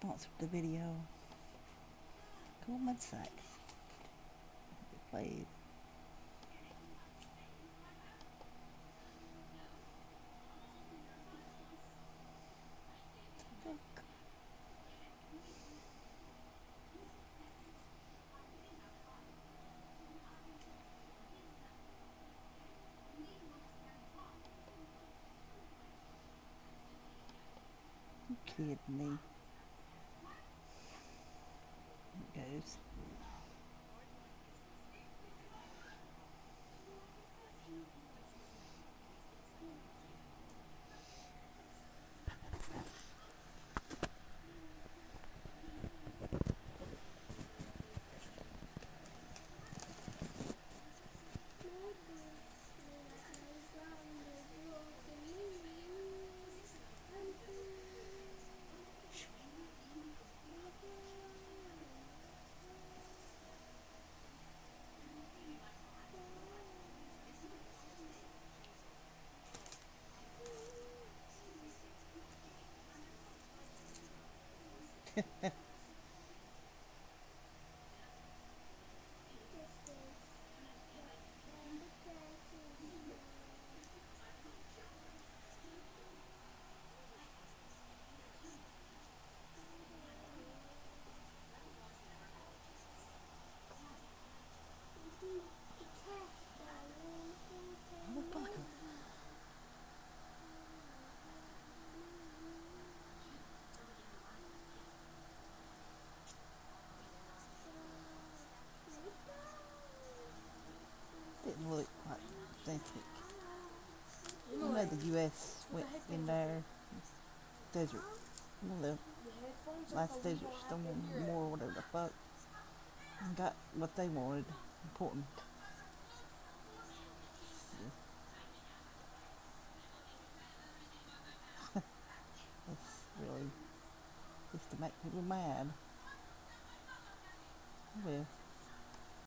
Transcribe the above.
sponsored the video. Goldman Sachs. Played. You kidding me? It yeah You know the US went in there, desert, the last desert storm, war, whatever the fuck, and got what they wanted, important. That's really just to make people mad. Well,